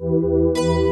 Música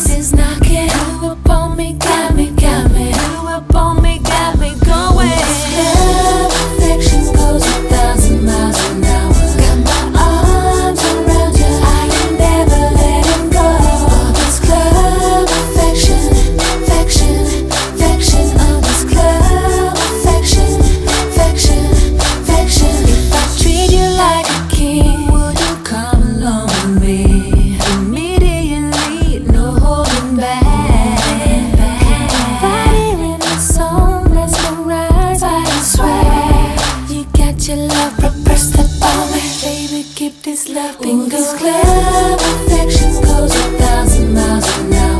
This is your love, repress the bombing Baby, keep this love, Ooh, this love Affection goes a thousand miles an hour.